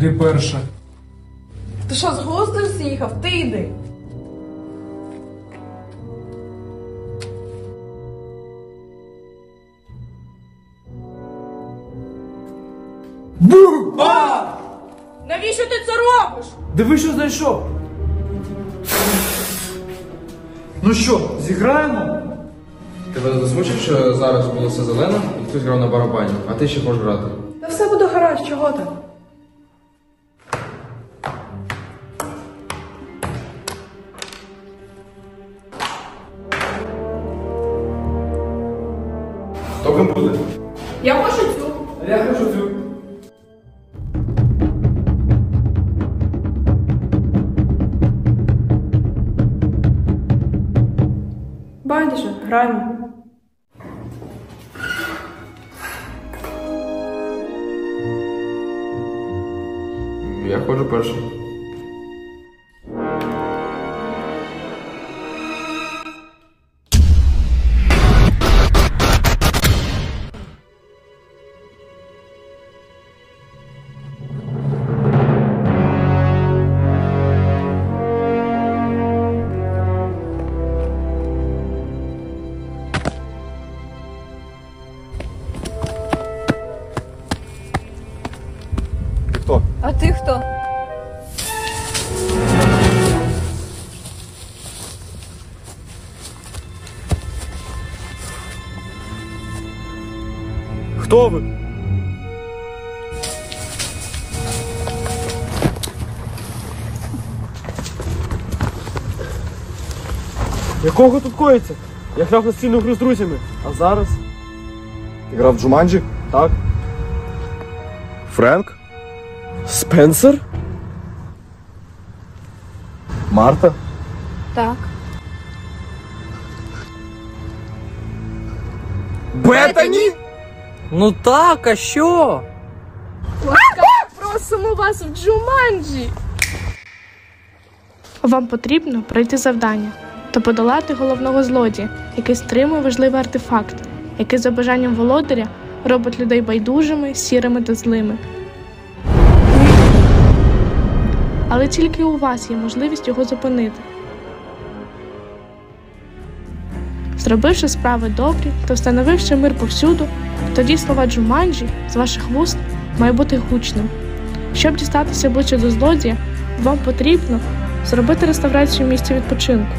ти перша. Ти що, з глузду з'їхав? Ти йди. Бу! Навіщо ти це робиш? Диви, що знайшов. Ну що, зіграємо? Тебе не засмучив, що зараз було все зелено і хтось грав на барабані, а ти ще хочеш грати. Та все буде гаразд, чого ти? Хто буде? Я хочу цю. Я хочу цю. Байдуже, граємо. Я ходжу перший. Ти хто? Хто ви? Якого тут коїться? Я грав настільну гру з друзями. А зараз? Ти грав в Джуманджі? Так. Френк? Спенсер? Марта? Так. Бетані? Ну так, а що? Просимо вас в Джуманджі. Вам потрібно пройти завдання та подолати головного злодія, який стримує важливий артефакт, який за бажанням володаря робить людей байдужими, сірими та злими. Але тільки у вас є можливість його зупинити. Зробивши справи добрі та встановивши мир повсюду, тоді слова Джуманджі з ваших вуст має бути гучним. Щоб дістатися ближче до злодія, вам потрібно зробити реставрацію місця відпочинку.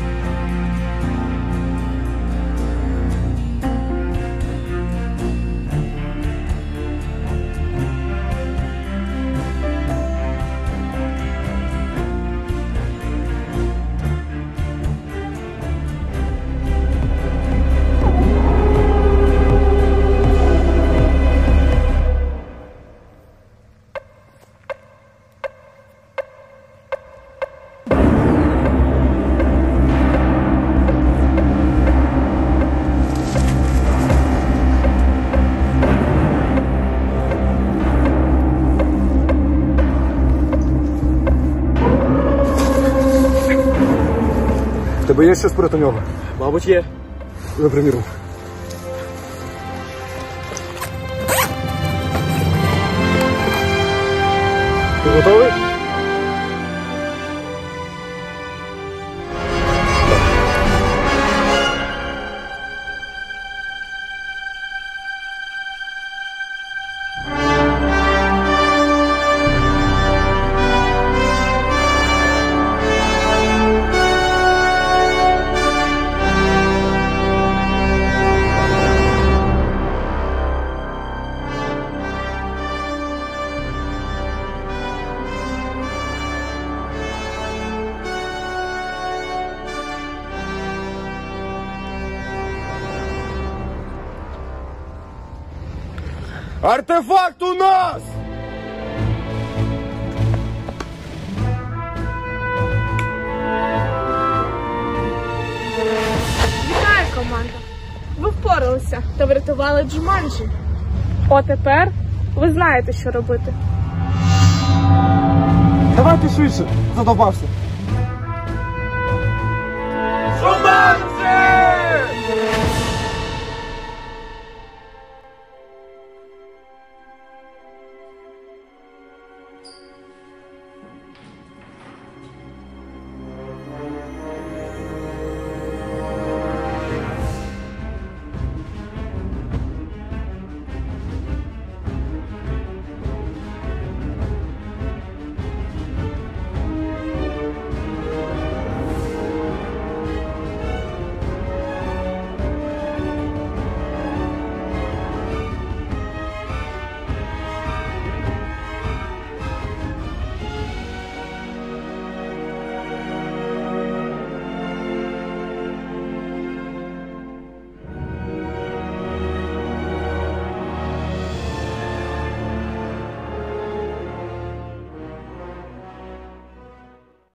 Тебе є щось проти нього? Мабуть, є. Не примірно. Ти готовий? Артефакт у нас! Вітаю, команда! Ви впоралися та врятували Джуманджі. О, тепер ви знаєте, що робити. Давай ти швидше, задобався.